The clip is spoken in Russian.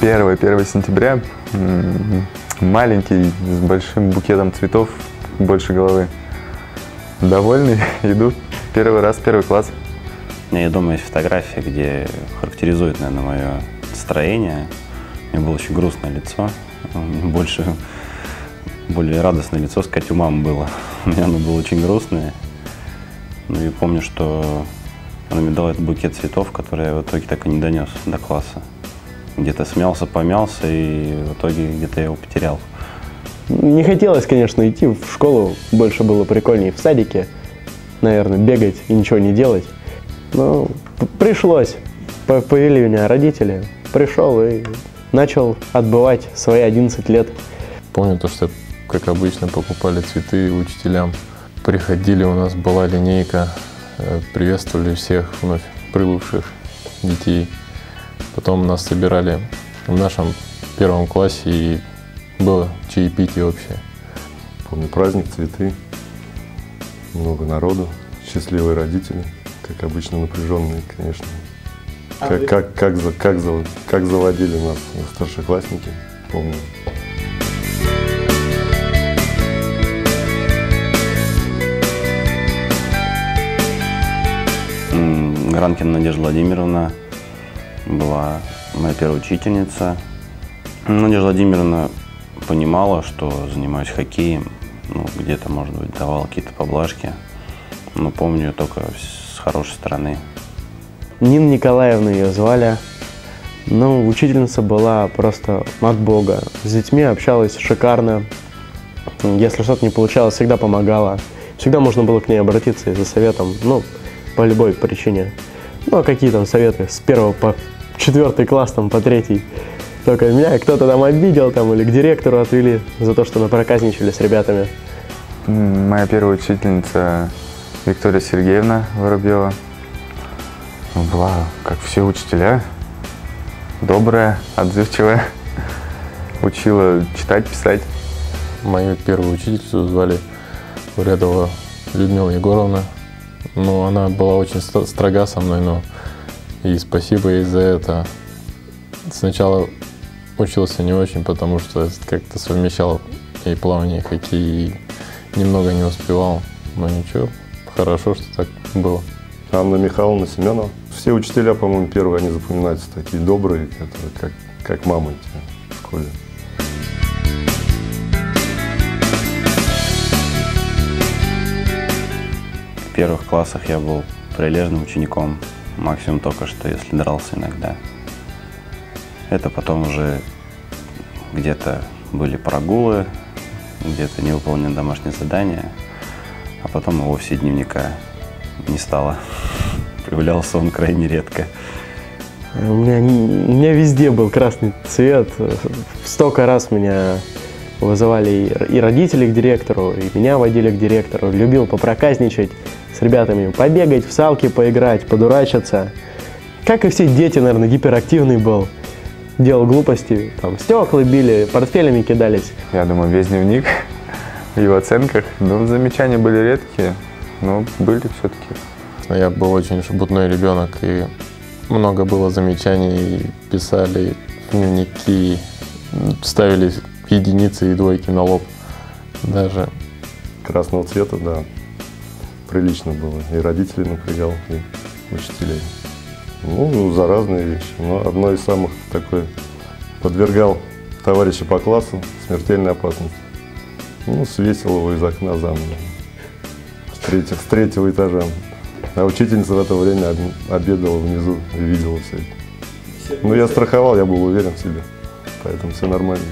1, 1 сентября. Маленький, с большим букетом цветов, больше головы. Довольный, иду первый раз, первый класс. У меня, я думаю, есть фотография, где характеризует, наверное, мое настроение. У меня было очень грустное лицо. Больше, более радостное лицо, сказать, у мамы было. У меня оно было очень грустное. Ну и помню, что она мне дала этот букет цветов, который я в итоге так и не донес до класса. Где-то смялся, помялся, и в итоге где-то я его потерял. Не хотелось, конечно, идти в школу, больше было прикольнее в садике, наверное, бегать и ничего не делать. Но пришлось, повели меня родители, пришел и начал отбывать свои 11 лет. Помню то, что, как обычно, покупали цветы учителям. Приходили, у нас была линейка, э, приветствовали всех вновь прибывших детей. Потом нас собирали в нашем первом классе и было чаепитие общее. Помню праздник, цветы, много народу, счастливые родители, как обычно напряженные, конечно. Как, как, как, за, как, за, как заводили нас старшеклассники, помню. М, Гранкина Надежда Владимировна была моя первая учительница. Надежда Владимировна понимала, что занимаюсь хоккеем, ну, где-то, может быть, давала какие-то поблажки. Но помню только с хорошей стороны. Нина Николаевна ее звали. Ну, учительница была просто от бога. С детьми общалась шикарно. Если что-то не получалось, всегда помогала. Всегда можно было к ней обратиться за советом, ну, по любой причине. Ну, а какие там советы с первого по четвертый класс, там, по третий. Только меня кто-то там обидел, там, или к директору отвели за то, что мы проказничали с ребятами. Моя первая учительница Виктория Сергеевна Воробьева. Была, как все учителя, добрая, отзывчивая. Учила читать, писать. Мою первую учительницу звали Урядова Людмила Егоровна. Ну, она была очень стро- строга со мной, но и спасибо ей за это. Сначала учился не очень, потому что как-то совмещал и плавание, и хоккей, и немного не успевал. Но ничего, хорошо, что так было. Анна Михайловна Семенова. Все учителя, по-моему, первые, они запоминаются такие добрые, которые как, как мамы тебе в школе. В первых классах я был прилежным учеником, максимум только что, если дрался иногда. Это потом уже где-то были прогулы, где-то невыполненные домашние задания, а потом и вовсе дневника не стало. Появлялся он крайне редко. У меня, у меня везде был красный цвет. Столько раз меня вызывали и- родители к директору, и меня водили к директору. Любил попроказничать с ребятами, побегать, в салки поиграть, подурачиться. Как и все дети, наверное, гиперактивный был. Делал глупости, там, стекла били, портфелями кидались. Я думаю, весь дневник в его оценках. Ну, замечания были редкие, но были все-таки. Я был очень шебутной ребенок, и много было замечаний, писали в дневники, ставили единицы и двойки на лоб даже. Красного цвета, да, прилично было. И родителей напрягал, и учителей. Ну, за разные вещи. Но одно из самых такое подвергал товарища по классу смертельной опасности. Ну, свесил его из окна за мной. С, третьего, с третьего этажа. А учительница в это время об- обедала внизу и видела все это. Ну, я страховал, я был уверен в себе. Поэтому все нормально.